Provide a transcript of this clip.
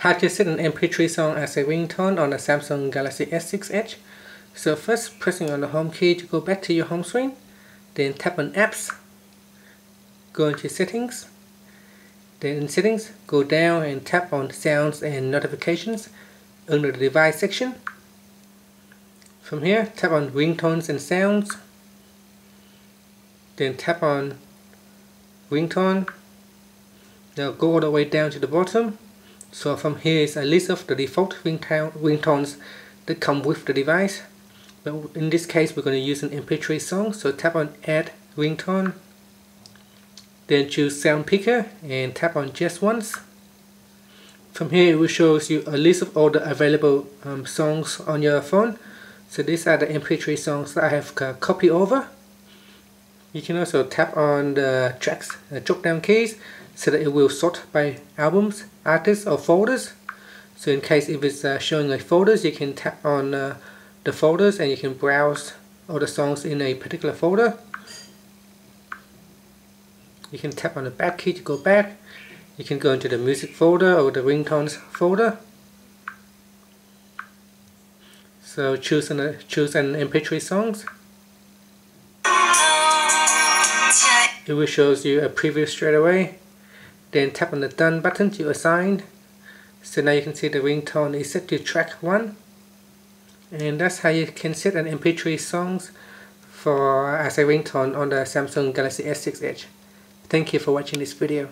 How to set an MP3 song as a ringtone on the Samsung Galaxy S6 Edge. So first pressing on the home key to go back to your home screen. Then tap on apps. Go into settings. Then in settings, go down and tap on sounds and notifications under the device section. From here, tap on ringtones and sounds. Then tap on ringtone. Now go all the way down to the bottom so from here is a list of the default ringtones that come with the device. But in this case we're going to use an MP3 song. So tap on add ringtone. Then choose sound picker and tap on just once. From here it will show you a list of all the available um, songs on your phone. So these are the MP3 songs that I have uh, copied over. You can also tap on the tracks, the drop down keys so that it will sort by albums, artists or folders. So in case if it's uh, showing like folders, you can tap on uh, the folders and you can browse all the songs in a particular folder. You can tap on the back key to go back. You can go into the music folder or the ringtones folder. So choose an, choose an MP3 songs. It will show you a preview straight away then tap on the done button to assign so now you can see the ringtone is set to track 1 and that's how you can set an mp3 songs for as a ringtone on the Samsung Galaxy S6 Edge. Thank you for watching this video.